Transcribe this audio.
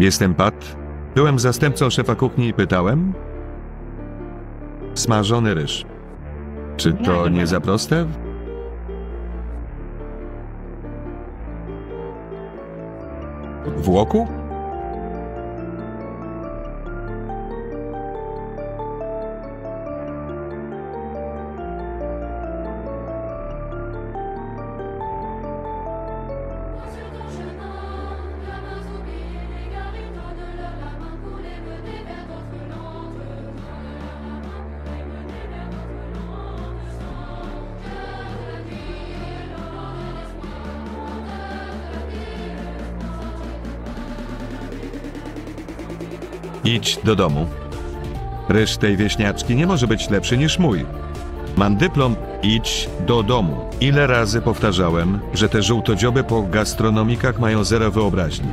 Jestem Pat. Byłem zastępcą szefa kuchni i pytałem. Smażony ryż. Czy to nie za proste? Włoku? Idź do domu. Ryż tej wieśniaczki nie może być lepszy niż mój. Mam dyplom, idź do domu. Ile razy powtarzałem, że te żółtodzioby po gastronomikach mają zero wyobraźni.